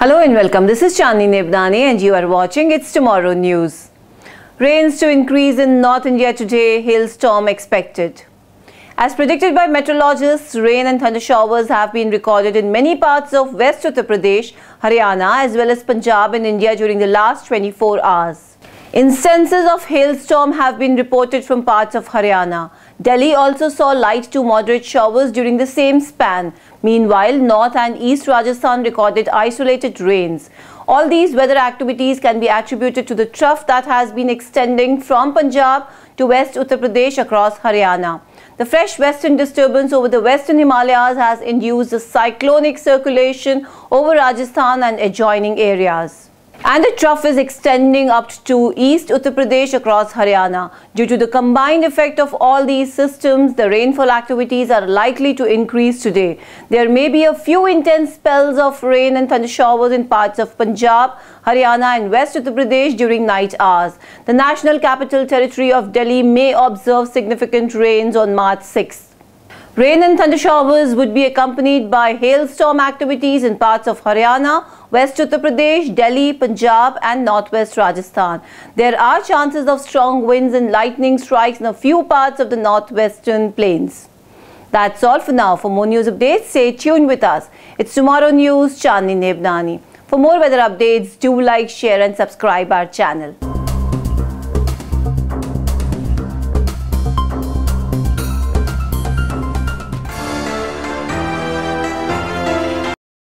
Hello and welcome. This is Chandni Nebdani and you are watching It's Tomorrow News. Rains to increase in North India today, hailstorm expected. As predicted by meteorologists, rain and thunder showers have been recorded in many parts of West Uttar Pradesh, Haryana as well as Punjab in India during the last 24 hours. Instances of hailstorm have been reported from parts of Haryana. Delhi also saw light to moderate showers during the same span. Meanwhile, North and East Rajasthan recorded isolated rains. All these weather activities can be attributed to the trough that has been extending from Punjab to West Uttar Pradesh across Haryana. The fresh western disturbance over the western Himalayas has induced a cyclonic circulation over Rajasthan and adjoining areas. And the trough is extending up to East Uttar Pradesh across Haryana. Due to the combined effect of all these systems, the rainfall activities are likely to increase today. There may be a few intense spells of rain and thunder showers in parts of Punjab, Haryana and West Uttar Pradesh during night hours. The National Capital Territory of Delhi may observe significant rains on March 6. Rain and thunder showers would be accompanied by hailstorm activities in parts of Haryana, West Uttar Pradesh, Delhi, Punjab and Northwest Rajasthan. There are chances of strong winds and lightning strikes in a few parts of the northwestern plains. That's all for now. For more news updates, stay tuned with us. It's Tomorrow News, Chandni Nebdani. For more weather updates, do like, share and subscribe our channel.